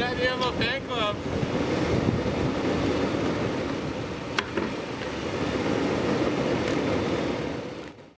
Daddy, I'm a bank club.